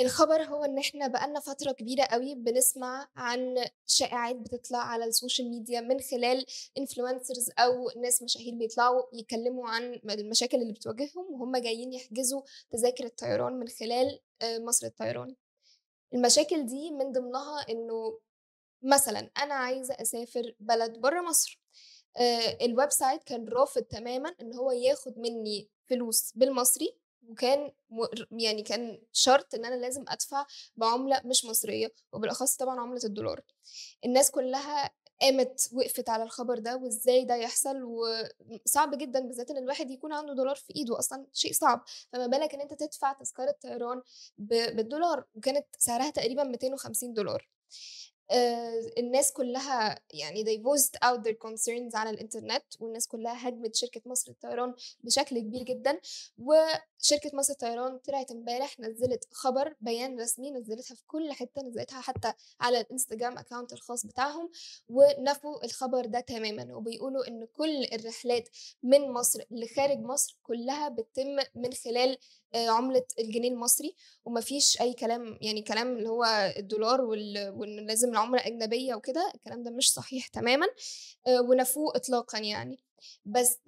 الخبر هو إن إحنا بقى لنا فترة كبيرة أوي بنسمع عن شائعات بتطلع على ال social media من خلال influencers أو ناس مشاهير بيطلعوا يتكلموا عن المشاكل اللي بتواجههم وهم جايين يحجزوا تذاكر الطيران من خلال آه، مصر الطيران. المشاكل دي من ضمنها إنه مثلا أنا عايزة أسافر بلد بره مصر آه، ال website كان رافض تماما إن هو ياخد مني فلوس بالمصري وكان يعني كان شرط إن أنا لازم أدفع بعملة مش مصرية وبالأخص طبعا عملة الدولار. الناس كلها قامت وقفت على الخبر ده وإزاي ده يحصل؟ وصعب جدا بالذات إن الواحد يكون عنده دولار في إيده أصلا شيء صعب. فما بالك إن أنت تدفع تذكرة طيران بالدولار وكانت سعرها تقريبا 250 دولار. الناس كلها يعني they voiced out their concerns على الإنترنت والناس كلها هاجمت شركة مصر للطيران بشكل كبير جدا. وشركة مصر الطيران طلعت امبارح نزلت خبر بيان رسمي نزلتها في كل حتة نزلتها حتى على الإنستجرام اكاونت الخاص بتاعهم ونفوا الخبر ده تماما. وبيقولوا إن كل الرحلات من مصر لخارج مصر كلها بتتم من خلال آه، عملة الجنيه المصري. ومفيش أي كلام يعني كلام اللي هو الدولار وإن لازم العمله اجنبيه وكده الكلام ده مش صحيح تماما آه، ونفوه اطلاقا يعني. بس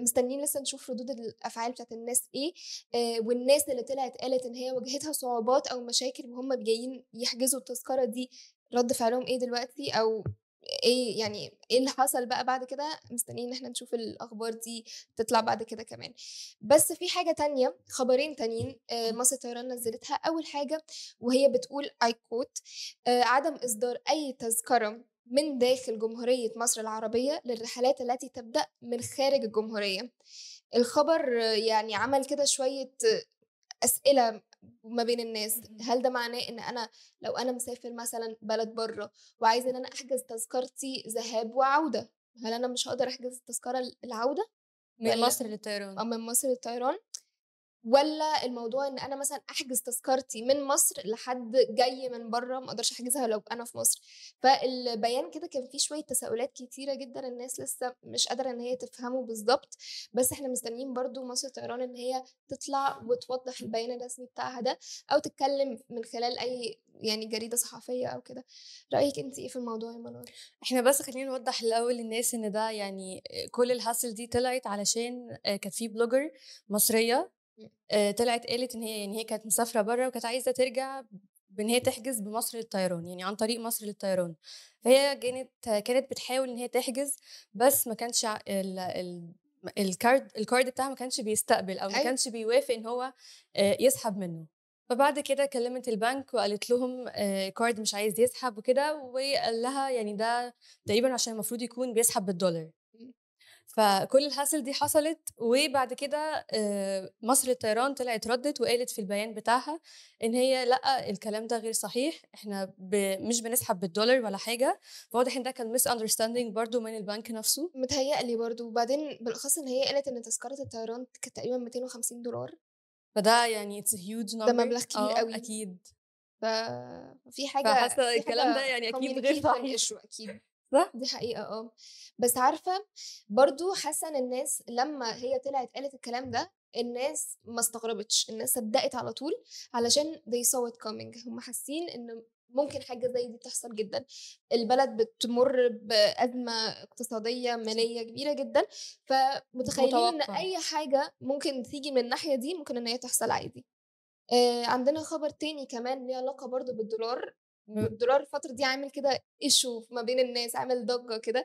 مستنيين لسه نشوف ردود الأفعال بتاعت الناس إيه آه، والناس اللي طلعت قالت إن هي واجهتها صعوبات أو مشاكل وهم جايين يحجزوا التذكرة دي رد فعلهم إيه دلوقتي أو إيه يعني إيه اللي حصل بقى بعد كده؟ مستنيين إن إحنا نشوف الأخبار دي تطلع بعد كده كمان. بس في حاجة تانية خبرين تانيين آه، مصر الطيران نزلتها. أول حاجة وهي بتقول اي كوت عدم إصدار أي تذكرة من داخل جمهورية مصر العربية للرحلات التي تبدأ من خارج الجمهورية. الخبر آه، يعني عمل كده شوية آه، أسئلة ما بين الناس هل ده معناه إن أنا لو أنا مسافر مثلا بلد بره وعايزه إن أنا أحجز تذكرتي ذهاب وعودة هل أنا مش هقدر أحجز التذكرة العودة؟ من ولا- مصر للطيران. من مصر للطيران؟ ولا الموضوع إن أنا مثلا أحجز تذكرتي من مصر لحد جاي من بره ما أقدرش أحجزها لو أنا في مصر؟ فالبيان كده كان فيه شوية تساؤلات كتيرة جدا الناس لسه مش قادرة إن هي تفهمه بالظبط بس إحنا مستنيين برضو مصر الطيران إن هي تطلع وتوضح البيان الرسمي بتاعها ده أو تتكلم من خلال أي يعني جريدة صحفية أو كده. رأيك انت إيه في الموضوع يا منور إحنا بس خلينا نوضح الأول للناس إن ده يعني كل ال hassle دي طلعت علشان آه، كانت في blogger مصرية طلعت قالت إن هي يعني هي كانت مسافرة بره وكانت عايزة ترجع بإن هي تحجز بمصر للطيران يعني عن طريق مصر للطيران فهي كانت كانت بتحاول إن هي تحجز بس ما كانش ال ال ال card ال card بتاعها ما كانش بيستقبل أو ما أيوة. كانش بيوافق إن هو آه، يسحب منه فبعد كده كلمت البنك وقالت لهم آه، card مش عايز يسحب وكده وقال لها يعني ده تقريبا عشان المفروض يكون بيسحب بالدولار مم. فكل ال hassle دي حصلت وبعد كده آه، مصر للطيران طلعت ردت وقالت في البيان بتاعها إن هي لأ الكلام ده غير صحيح إحنا ب... مش بنسحب بالدولار ولا حاجة. فواضح إن ده كان misunderstanding برضو من البنك نفسه. متهيألي برضو. وبعدين بالأخص إن هي قالت إن تذكرة الطيران كانت تقريبا 250 دولار. فده يعني it's huge number مبلغ كبير قوي. أكيد. ففي حاجة فحاسة في الكلام ده يعني أكيد غير صحيح. أكيد. صح؟ دي حقيقة آه. بس عارفة برضو حاسة إن الناس لما هي طلعت قالت الكلام ده الناس ما استغربتش الناس صدقت على طول علشان they saw it coming. هم حاسين إن ممكن حاجة زي دي تحصل جدا. البلد بتمر بأزمة اقتصادية مالية كبيرة جدا فمتخيلين إن. أي حاجة ممكن تيجي من الناحية دي ممكن إن هي تحصل عادي. آه عندنا خبر تاني كمان ليه علاقة برضو بالدولار. الدولار الفترة دي عامل كده ايشو ما بين الناس عامل ضجة كده.